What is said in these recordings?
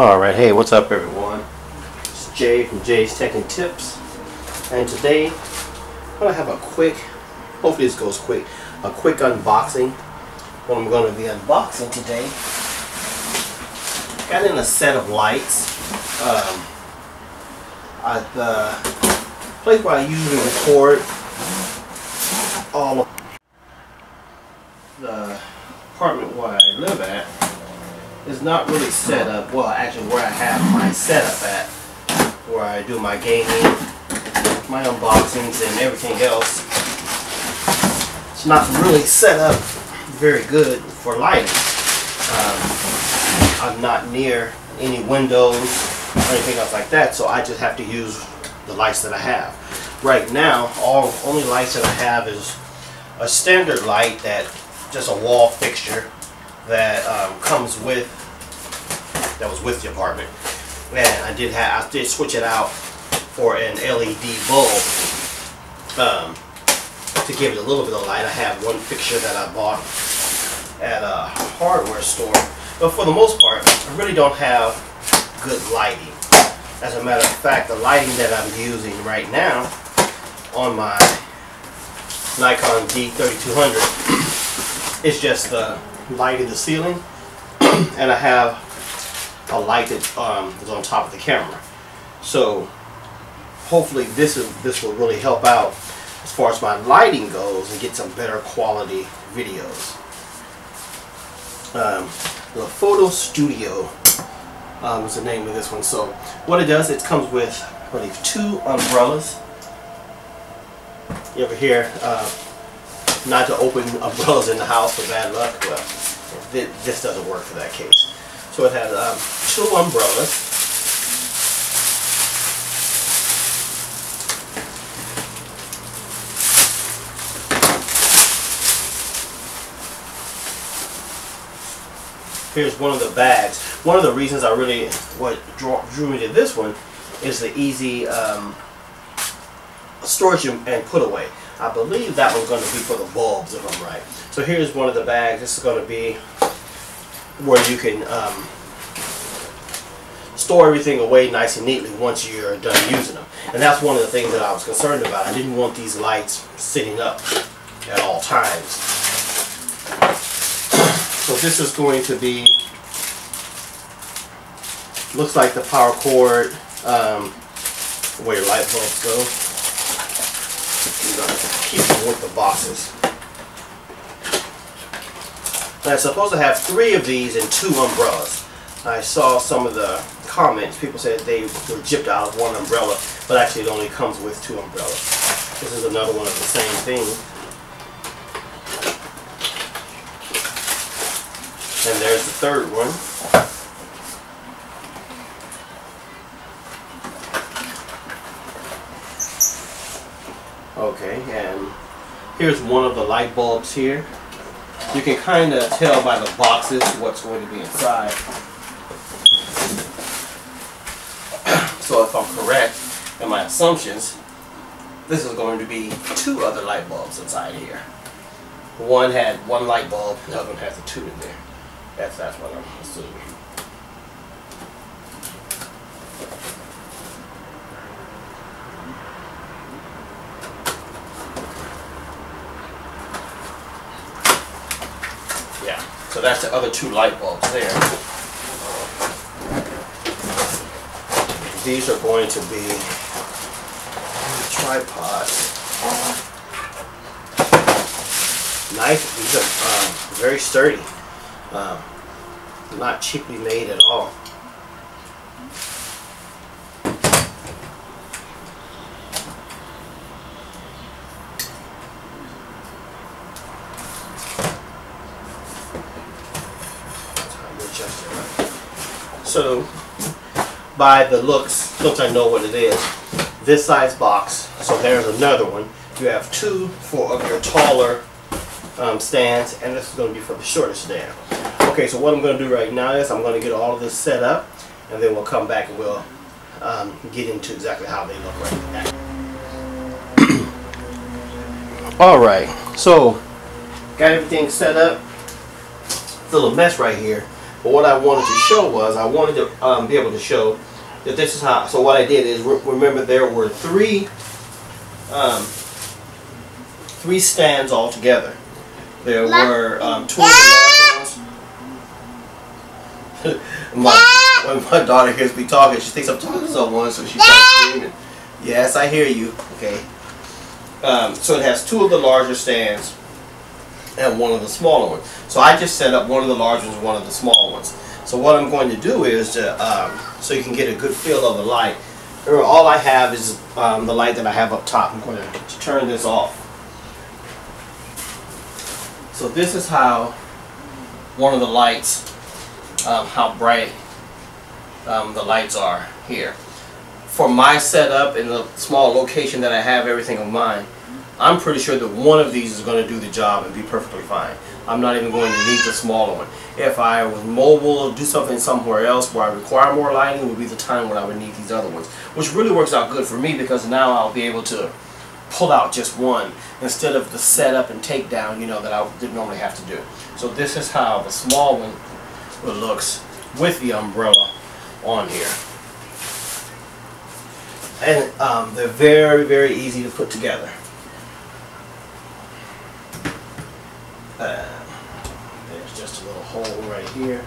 Alright, hey, what's up everyone? It's Jay from Jay's Tech and Tips. And today, I'm going to have a quick, hopefully this goes quick, a quick unboxing. What I'm going to be unboxing today. Got in a set of lights. Um, at the place where I usually record all of the apartment where I live at is not really set up, well actually where I have my setup at, where I do my gaming, my unboxings and everything else. It's not really set up very good for lighting. Um, I'm not near any windows or anything else like that, so I just have to use the lights that I have. Right now, all only lights that I have is a standard light that just a wall fixture that um, comes with that was with the apartment. And I did have I did switch it out for an LED bulb um, to give it a little bit of light. I have one fixture that I bought at a hardware store. But for the most part I really don't have good lighting. As a matter of fact the lighting that I'm using right now on my Nikon D3200 is just the light in the ceiling and I have a light that um, is on top of the camera. So hopefully this is this will really help out as far as my lighting goes and get some better quality videos. Um, the Photo Studio um, is the name of this one. So what it does, it comes with I believe two umbrellas. You ever hear uh, not to open umbrellas in the house for bad luck. Well, this doesn't work for that case. So it has um, two umbrellas. Here's one of the bags. One of the reasons I really, what drew me to this one is the easy um, storage and put away. I believe that one's going to be for the bulbs if I'm right. So here's one of the bags. This is going to be where you can um, store everything away nice and neatly once you're done using them. And that's one of the things that I was concerned about. I didn't want these lights sitting up at all times. So this is going to be, looks like the power cord um, where your light bulbs go keep them with the boxes. I'm supposed to have three of these and two umbrellas. I saw some of the comments. People said they were gypped out of one umbrella, but actually it only comes with two umbrellas. This is another one of the same thing. And there's the third one. Okay, and here's one of the light bulbs here. You can kind of tell by the boxes what's going to be inside. so if I'm correct in my assumptions, this is going to be two other light bulbs inside here. One had one light bulb, the other one has a two in there. That's, that's what I'm assuming. So that's the other two light bulbs there. These are going to be tripods. Nice. These are um, very sturdy. Um, not cheaply made at all. So by the looks, looks I know what it is, this size box, so there's another one. You have two for of your taller um, stands, and this is going to be for the shorter stand. Okay, so what I'm going to do right now is I'm going to get all of this set up, and then we'll come back and we'll um, get into exactly how they look right now. Alright, so got everything set up. It's a little mess right here But what I wanted to show was I wanted to um, be able to show that this is how. So what I did is re remember there were three um, three stands altogether. There were um, two of the larger ones. my, when my daughter hears me talking, she thinks I'm talking to someone, so she starts screaming. Yes, I hear you. Okay. Um, so it has two of the larger stands and one of the smaller ones. So I just set up one of the large ones, one of the small ones. So what I'm going to do is to, um, so you can get a good feel of the light. All I have is um, the light that I have up top. I'm going to turn this off. So this is how one of the lights, um, how bright um, the lights are here. For my setup in the small location that I have everything of mine, I'm pretty sure that one of these is going to do the job and be perfectly fine. I'm not even going to need the smaller one. If I was mobile or do something somewhere else where I require more lighting would be the time when I would need these other ones. Which really works out good for me because now I'll be able to pull out just one instead of the setup and takedown, you know, that I didn't normally have to do. So this is how the small one looks with the umbrella on here. And um, they're very, very easy to put together. Uh, there's just a little hole right here.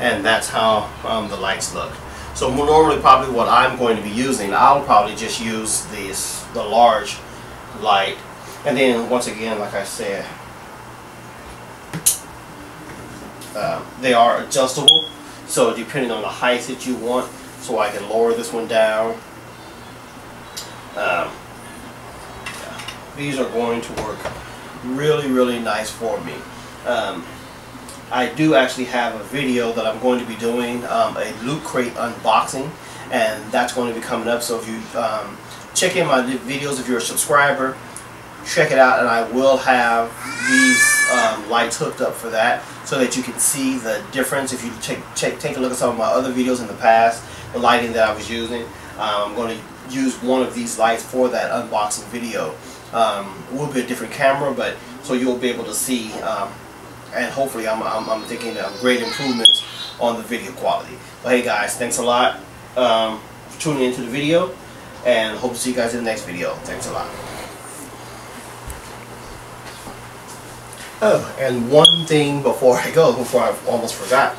and that's how um, the lights look. So normally probably what I'm going to be using, I'll probably just use this, the large light and then once again, like I said, uh, they are adjustable. So depending on the height that you want, so I can lower this one down. Um. These are going to work really, really nice for me. Um, I do actually have a video that I'm going to be doing, um, a Loot Crate unboxing, and that's going to be coming up. So if you um, check in my videos, if you're a subscriber, check it out and I will have these um, lights hooked up for that so that you can see the difference. If you take, take, take a look at some of my other videos in the past the lighting that I was using um, I'm going to use one of these lights for that unboxing video. Um, it will be a different camera but so you'll be able to see um, and hopefully I'm, I'm, I'm thinking of great improvements on the video quality. But hey guys thanks a lot um, for tuning into the video and hope to see you guys in the next video. Thanks a lot Oh, and one thing before I go, before I almost forgot.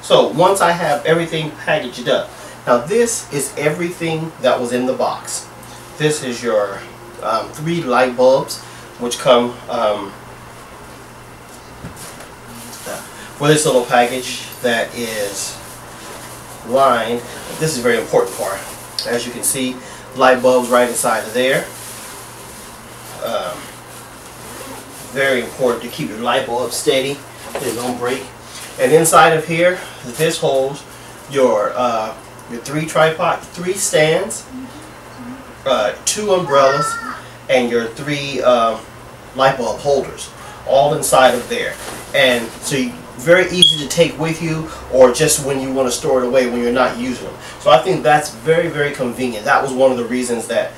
So once I have everything packaged up, now this is everything that was in the box. This is your um, three light bulbs, which come um, for this little package that is lined. This is very important part. As you can see, light bulbs right inside of there. Um, very important to keep your light bulb steady. It don't break. And inside of here, this holds your uh, your three tripod, three stands, uh, two umbrellas, and your three uh, light bulb holders, all inside of there. And so you, very easy to take with you or just when you want to store it away when you're not using them. So I think that's very, very convenient. That was one of the reasons that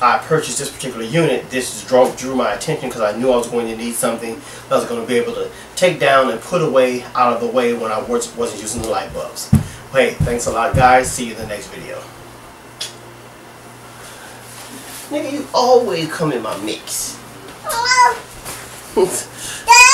I purchased this particular unit, this drew, drew my attention because I knew I was going to need something that I was going to be able to take down and put away out of the way when I wasn't using the light bulbs. Hey, thanks a lot guys. See you in the next video. Nigga, you always come in my mix.